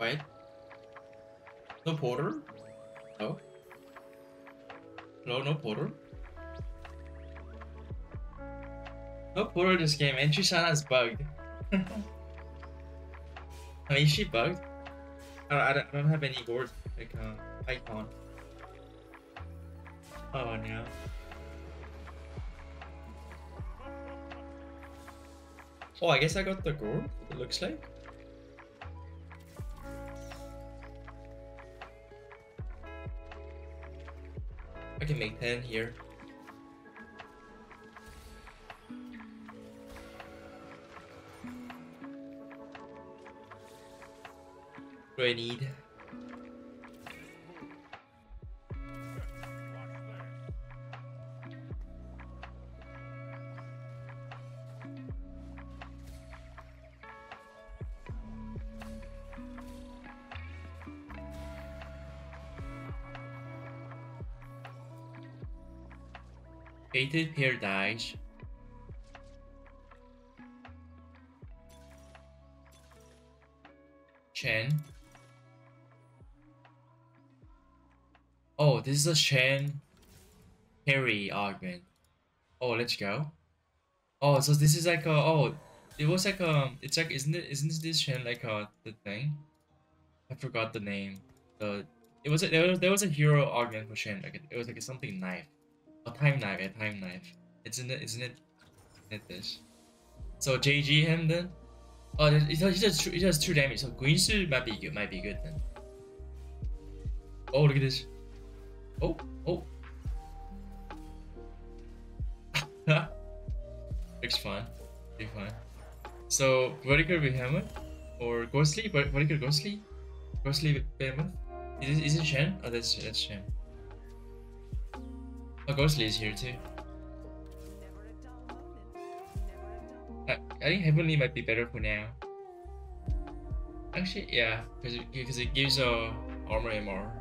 Wait. No porter? No. No, no porter. No porter this game. Entry Shana is bugged. I mean, is she bugged? I don't, I don't, I don't have any board like uh, icon. Oh no. Oh, I guess I got the gourd, it looks like. Can make 10 here. Do I need? Fated Paradise. Shen. Oh, this is a Shen hero augment. Oh, let's go. Oh, so this is like a oh, it was like a it's like isn't it isn't this Shen like a the thing? I forgot the name. The it was a, there was there was a hero augment for Shen like it, it was like something knife. A time knife, a time knife. Isn't it? Isn't it? Isn't it this? So JG him then. Oh, it, it, it does it does two damage. So Guinsoo might be good. Might be good then. Oh, look at this. Oh, oh. Looks fun. Be fun. So vertical behemoth or ghostly? Vertical ghostly? Ghostly behemoth. Is it, is it Shen? Oh, that's that's Shen. Oh, Ghostly is here too. I, I think Heavenly might be better for now. Actually, yeah, because it, cause it gives uh, armor and more.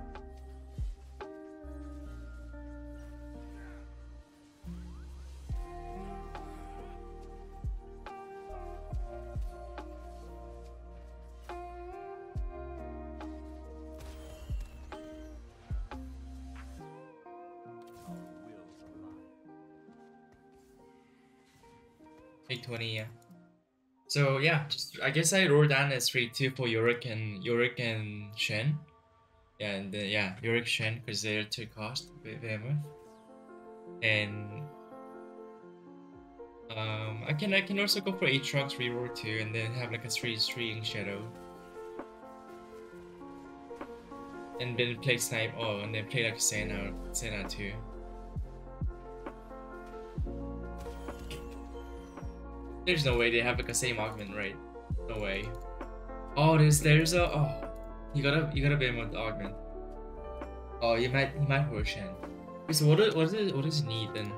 Eight twenty. yeah. So yeah, just, I guess I wrote down as 3-2 for Yorick and Yorick and Shen. Yeah, and then, yeah, Yorick Shen because they're two cost Behemoth. And um, I can I can also go for Aatrox reroll too, and then have like a three three in shadow. And then play snipe oh, and then play like Senna Senna too. There's no way they have like a same augment, right? No way. Oh, there's there's a oh, you gotta you gotta be to augment. Oh, you might you might hold Shen. So what do- what does what does it need then?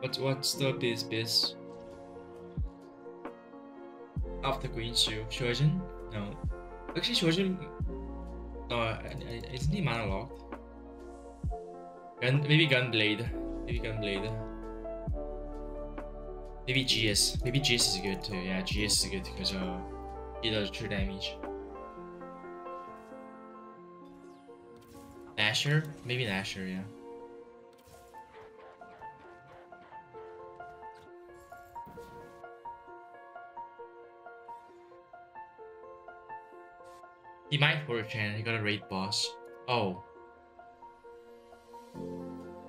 What's what's the biz biz? After Guinsoo, Shojin? No, actually Shojin. No, isn't he mana locked? Gun maybe Gunblade, maybe Gunblade. Maybe GS. Maybe GS is good too. Yeah, GS is good because uh, does true damage. Nashor? Maybe Nashor, yeah. He might work and he got a raid boss. Oh.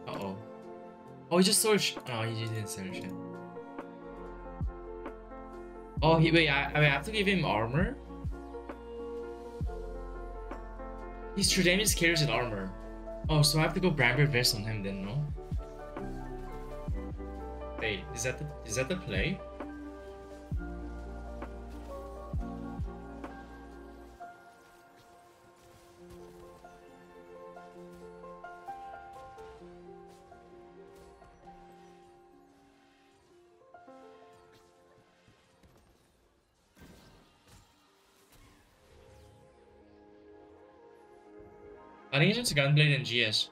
Uh oh. Oh, he just searched. Oh, he didn't search it. Oh, he wait. I, I have to give him armor. His true damage carries an armor. Oh, so I have to go Bramble Vest on him then, no? Wait, is that the is that the play? Gunblade and GS.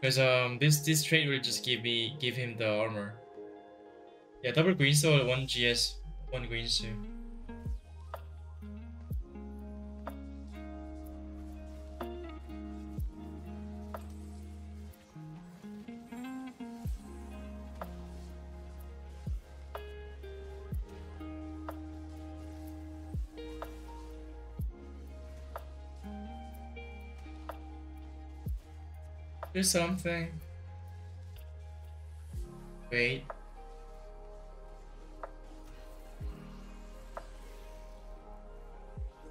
Because um this this trade will just give me give him the armor. Yeah, double Guinsoo, one GS, one Guinsoo. Do something. Wait.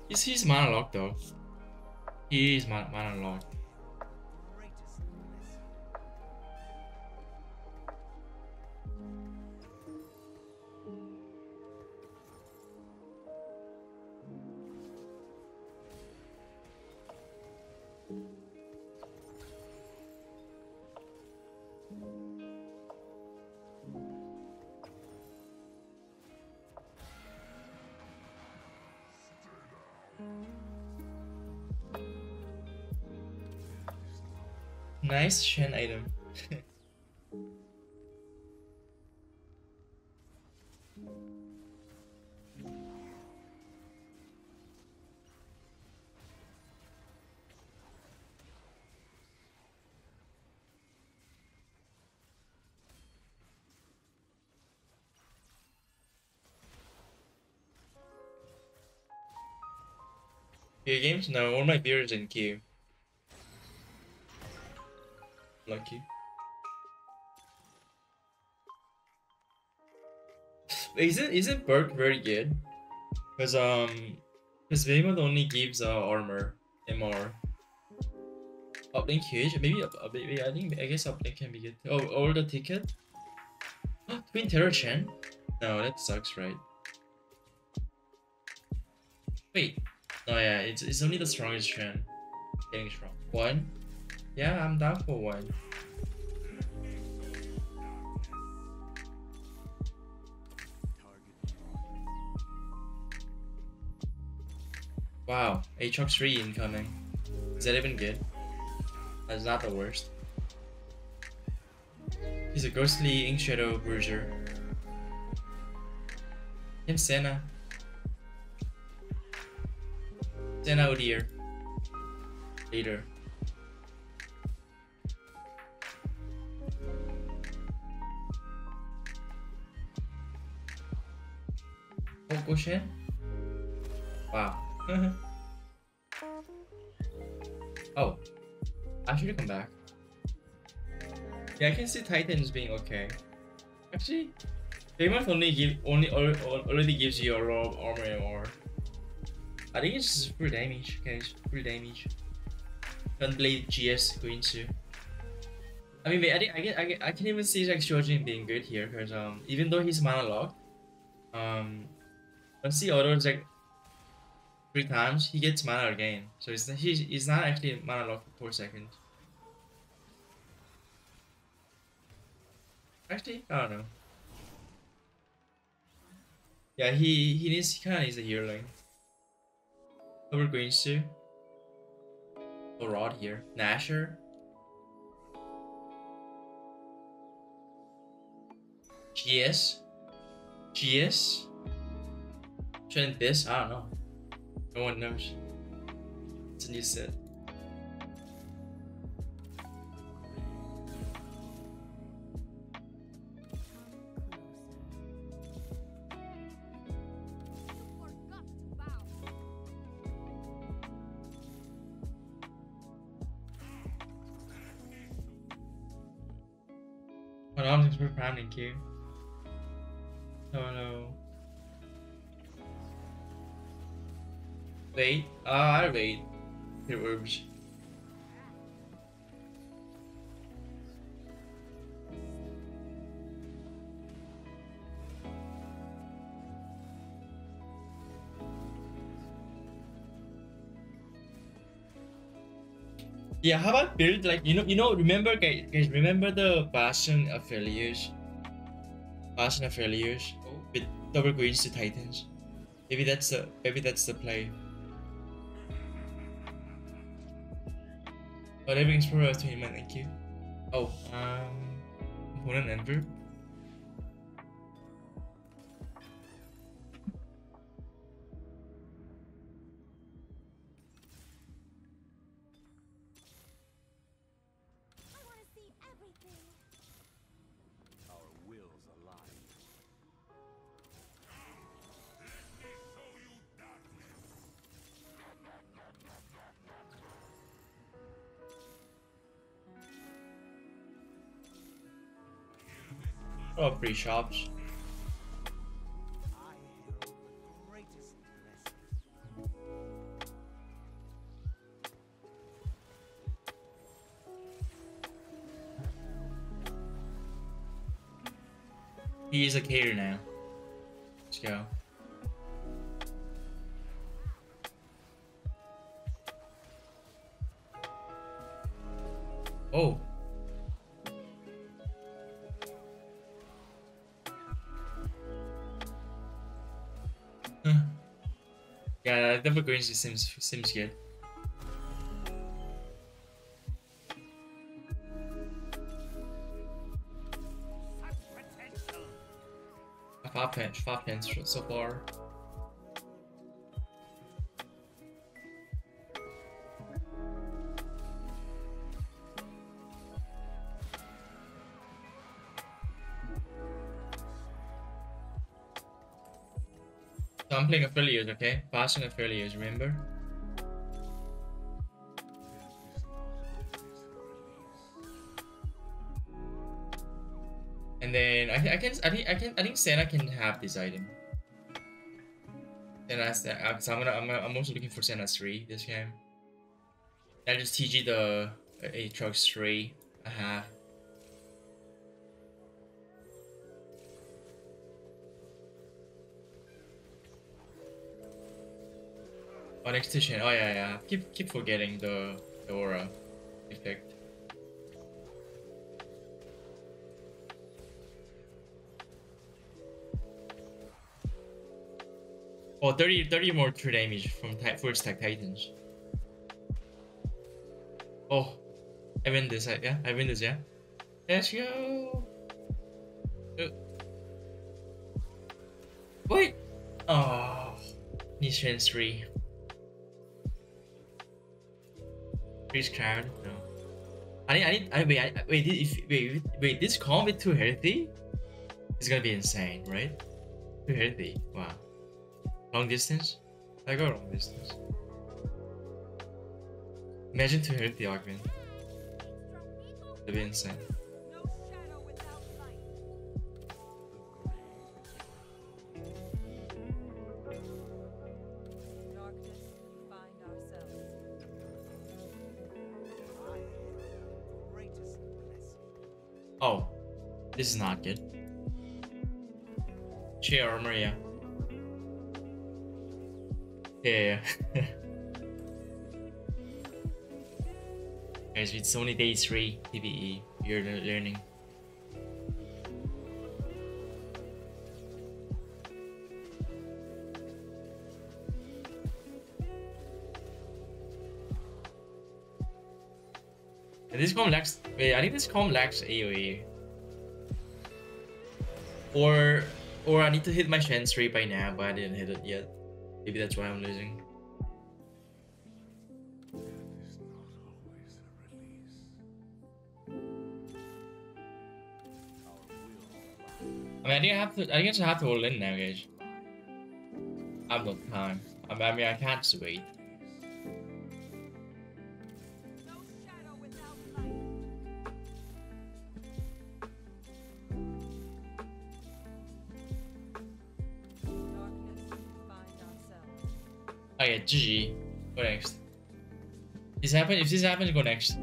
Is he's mana locked though? He is mana, mana locked. Nice Shen item. Your games? No, all my viewers in queue. Lucky. Isn't isn't very good? Cause um, cause Behemoth only gives uh, armor MR. Uplink huge. Maybe up, up, maybe I think I guess uplink can be good. Oh, or the ticket. Twin Terror Shen. No, that sucks, right? Wait. No, yeah, it's it's only the strongest Shen. Getting strong. One. Yeah, I'm down for one. Wow, Aatrox 3 incoming. Is that even good? That's not the worst. He's a ghostly Ink Shadow Bruiser. Him Senna. Senna Udyr. Later. Coco Shen? Wow. oh. I should come back. Yeah, I can see Titans being okay. Actually, Behemoth only give only already gives you a raw armor or I think it's just full damage. Okay, it's full damage. Gunblade GS going to. I mean, I think I can I can, I can even see like Shojin being good here because um even though he's mana locked, um once he autos like three times, he gets mana again. So he's he's, he's not actually mana locked for four seconds. Actually, I don't know. Yeah, he he needs he kind of needs a healing. Over Guinsoo. A rod here. Nashor. GS. GS. Shouldn't this? I don't know. No one knows. It's a new set. My arms are prime queue. Oh no. Wait, uh, I'll wait. It works. Yeah, how about build like you know you know remember guys, guys remember the Bastion Aphelios? Bastion Aphelios with double greens to Titans. Maybe that's the maybe that's the play. But every explorer has 20 man thank you. Oh, um component enver. I Oh, free shops. I herald the greatest blessing. He is a cater now. Let's go. Oh. Double green seems seems good. Five pens, five pens so far. Playing Aphelios, okay? Bastion Aphelios, remember? And then I, I can I think I can I think Senna can have this item. Senna's uh, so I'm gonna I'm, gonna, I'm also looking for Senna three this game. I just TG the uh, Aatrox three I have. Oh, extinction. Oh yeah, yeah. Keep keep forgetting the the aura effect. Oh, 30, 30 more true damage from first stack titans. Oh, I win this, yeah? I win this, yeah? Let's go! Uh. Wait! Oh, Nishan 3. Please Karen, no. I need, I need, I, wait, I, wait, if, wait, wait, this comp with too healthy It's gonna be insane, right? Too healthy, wow. Long distance? I go long distance. Imagine too healthy augment. It'll be insane. This is not good. Chair armor, yeah. Yeah. yeah. Guys, it's only day three PBE. You're learning. This com lacks. Wait, I think this com lacks AoE. Or, or I need to hit my chance rate by now, but I didn't hit it yet. Maybe that's why I'm losing. I mean, I think I have to. I think I just have to all in now, guys. I have no time. I mean, I can't wait. Oh yeah, GG. Go next. This happen. If this happens, go next.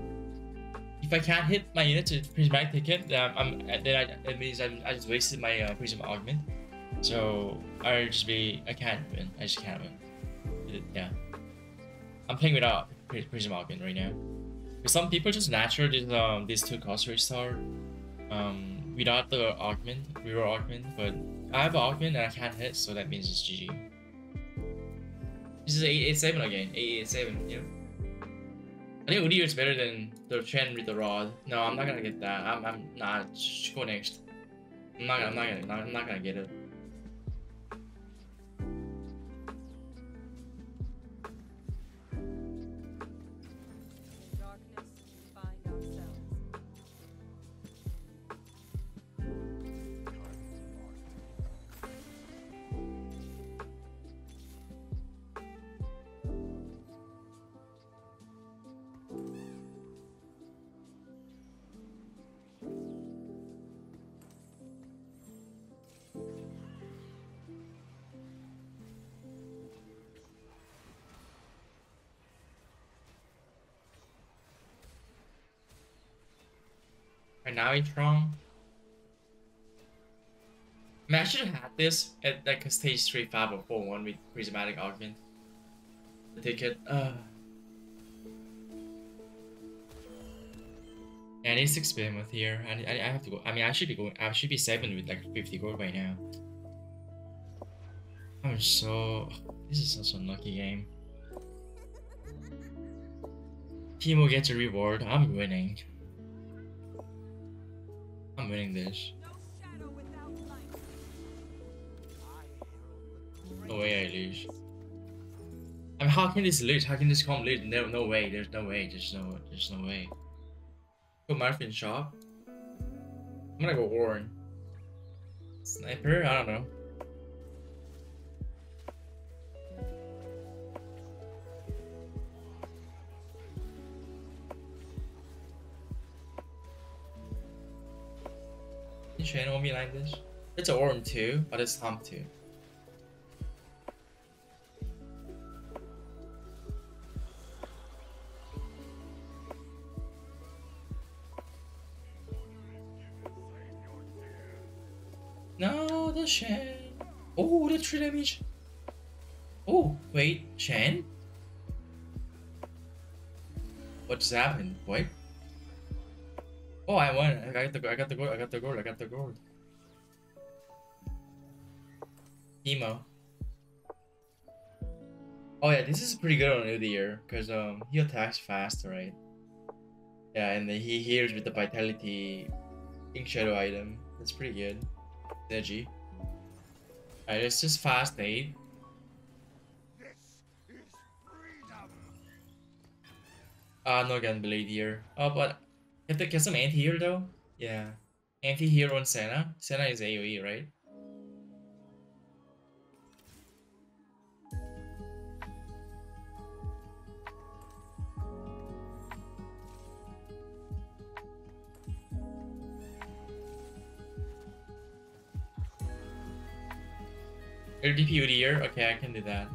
If I can't hit my unit to prismatic ticket, um, I'm then I, that means I'm, I just wasted my uh, prism augment. So I just be I can't win. I just can't win. Yeah. I'm playing without Pri- prism augment right now. Some people just natural these um these two cost restart um without the augment, reroll augment, but I have an augment and I can't hit, so that means it's GG. This is 887 again. 887, yeah. I think Udyr is better than the Shen with the rod. No, I'm not gonna get that. I'm, I'm not. Just go next. I'm not. I'm not gonna. I'm not gonna get it. Now he's wrong. I I should have had this at like a stage 3, 5, or 4 1 with Prismatic Augment. The ticket. Uh. Yeah, I need 6 behemoth here. I, I, I have to go. I mean, I should be going. I should be 7 with like 50 gold by now. I'm so. This is such a lucky game. Teemo gets a reward. I'm winning. I'm winning this. No way I lose. I mean, how can this lose? How can this come lose? No, no way. There's no way. There's no. There's no way. Go Marfin shop. I'm gonna go Warden. Sniper. I don't know. On me like this? It's a Warden too, but it's Hump too. No, the Shen. Oh, the three damage. Oh, wait, Shen? What just happened? What? Oh, I won. I got the I got the gold. I got the gold. I got the gold. Emo. Oh yeah, this is pretty good on Udyr because um he attacks fast, right? Yeah, and then he heals with the vitality ink shadow item. That's pretty good. Synergy. Alright, it's just fast freedom. Ah, no gun blade here. Oh, but get the get some anti here though. Yeah, anti here on Senna. Senna is AOE, right? LDP Udyr. Okay, I can do that.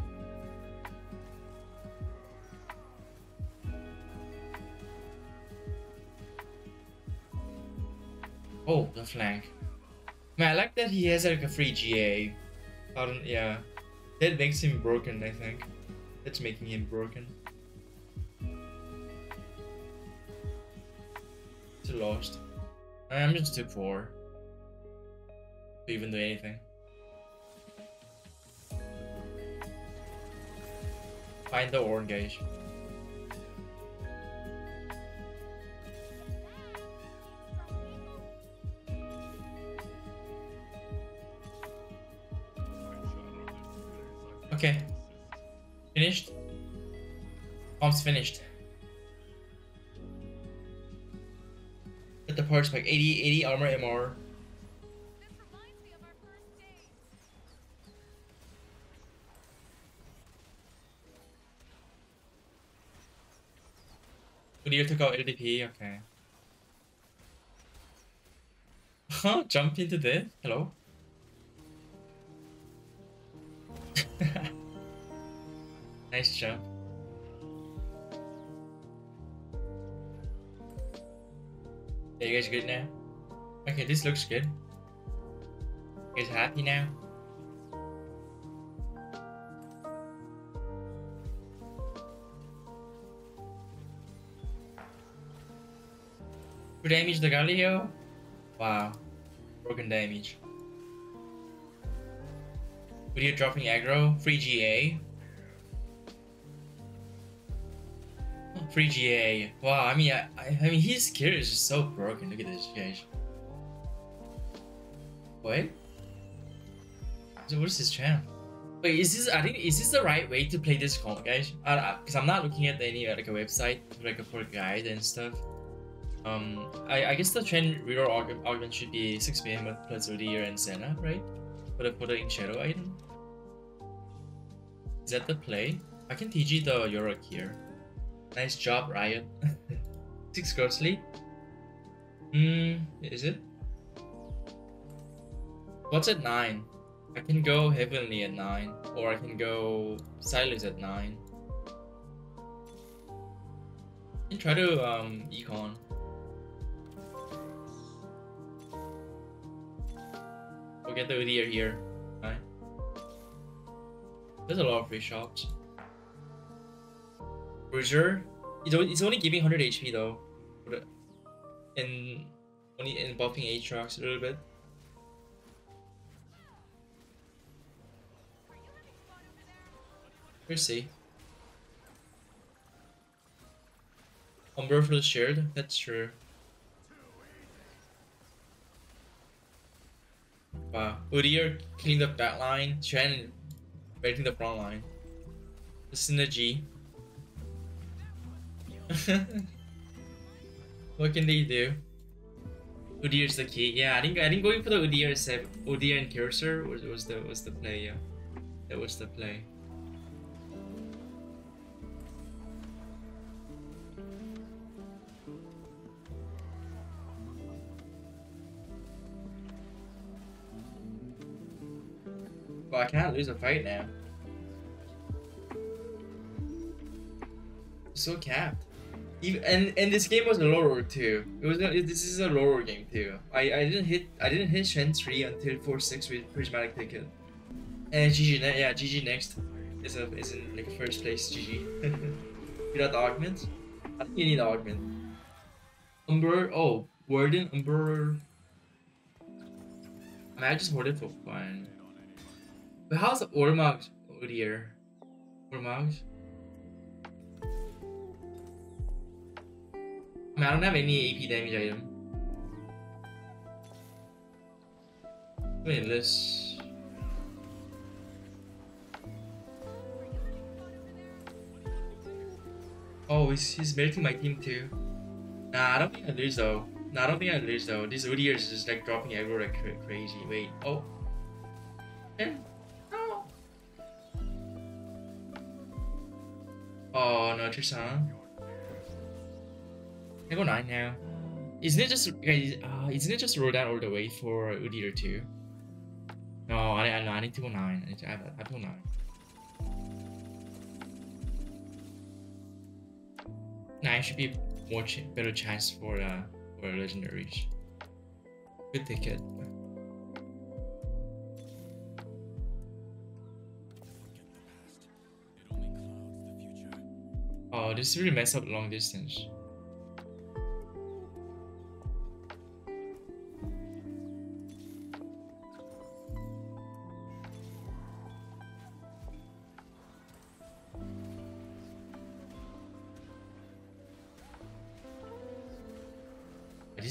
Oh, the flank. Man, I like that he has like a free GA. Don't, yeah. That makes him broken, I think. That's making him broken. Too lost. I'm just too poor. To even do anything. Find the orange gauge. Finished. Get the parts pack 80, 80 armor MR. Udyr took out LDP, okay. Huh? Jump into this? Hello? nice jump. Yeah, you guys good now? Okay, this looks good. You guys happy now? Who damaged the Galileo? Wow. Broken damage. Video dropping aggro. Free GA. Free GA. Wow, I mean, I, I, mean, his skill is just so broken. Look at this, guys. Wait. So what is this channel? Wait, is this? I think is this the right way to play this comp, guys? Because I'm not looking at any like a website like a full guide and stuff. Um, I, I guess the trend reroll aug- augment should be 6 PM plus Udyr and Senna, right? For the for the ink shadow item. Is that the play? I can TG the Yorick here. Nice job, Ryan. Six grossly. Hmm, is it? What's at nine? I can go heavenly at nine, or I can go silence at nine. And try to um econ. We'll get the idea here. Right? There's a lot of free shops. Bruiser, it's only, it's only giving 100 HP though. And only in buffing Aatrox a little bit. We'll see. Umber Flute shared, that's true. Wow, Udyr killing the back line, Shen breaking the front line. The synergy. what can they do? Udyr's the key. Yeah, I think I think going for the Udyr set Udyr and Cursor was, was the was the play, yeah. That was the play. Well, I can't lose a fight now. So capped. And and this game was a lower too. It was a, this is a lower game too. I, I didn't hit I didn't hit Shen three until four six with prismatic ticket. And GG ne- yeah GG next is a is in like first place GG. Without the augment, I think you need augment. Umber oh Warden Umber. I mean I just worded for fun. But how's the Ormog Udyr? Ormog? Mean, I don't have any AP damage item. Wait, this. Oh, he's, he's melting my team too. Nah, I don't think I lose though. Nah, I don't think I lose though. This Udyr is just like dropping aggro like cra- crazy. Wait, oh. Eh, no. Oh no, Tristana. I go nine now. Isn't it just guys? Uh, isn't it just roll down all the way for Udyr two? No, I I, I need to go nine. I need to have, I go nine. Nine should be more ch better chance for uh for legendaries. Good ticket. Oh, this really mess up long distance.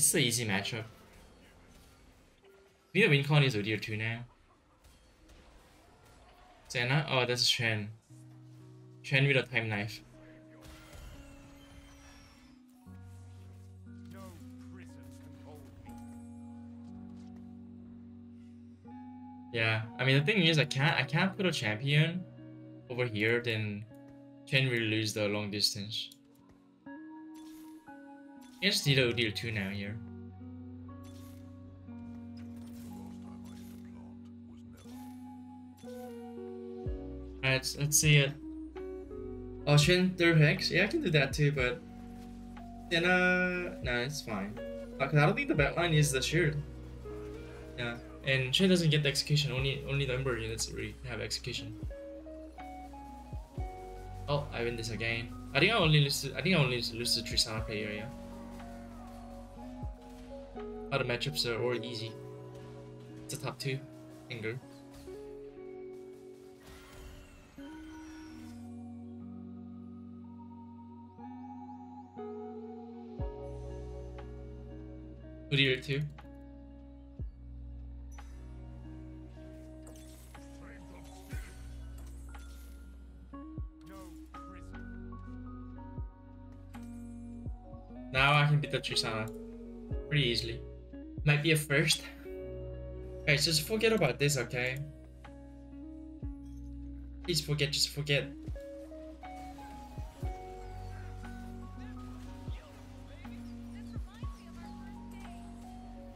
This is an easy matchup. We have Wincon is Udyr 2 now. Senna? Oh, that's Shen. Shen with a time knife. Yeah, I mean the thing is I can't I can't put a champion over here then Shen will lose the long distance. I just need a deal two now here. Alright, let's, see it. Oh, Shen third hex? Yeah, I can do that too, but then uh, no, it's fine. Uh, Cause I don't think the backline is the shield. Yeah, and Shen doesn't get the execution. Only only the Ember units really have execution. Oh, I win this again. I think I only lose. To, I think I only lose to Tristana player. Yeah. Other matchups are all easy. It's a top two. Anger. Who do you? Now I can beat the Tristana pretty easily. Might be a first. Guys, just forget about this, okay? Please forget, just forget.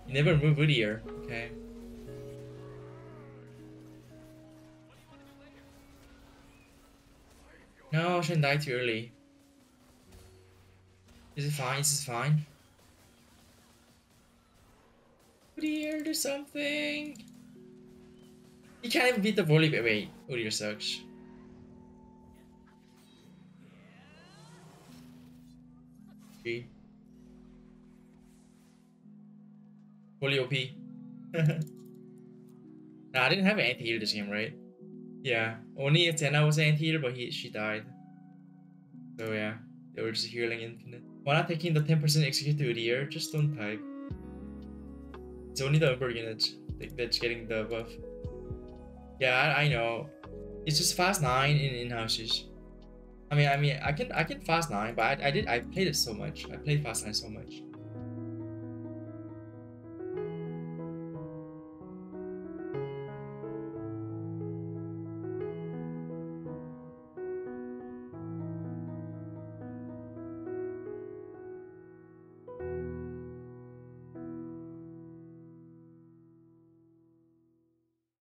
You never move Udyr, okay? No, I shouldn't die too early. Is it fine? Is it fine? Something! You can't even beat the volley. Wait, Udyr sucks. Three. Fully OP. nah, I didn't have an anti-healer this game, right? Yeah, only Athena was an anti-healer, but he she died. So yeah, they were just healing infinite. Why not taking the 10% execute to Udyr? Just don't type. It's only the Umber unit that's getting the buff. Yeah, I, I know. It's just fast nine in in houses. I mean, I mean, I can I can fast nine, but I, I did I played it so much. I played fast nine so much.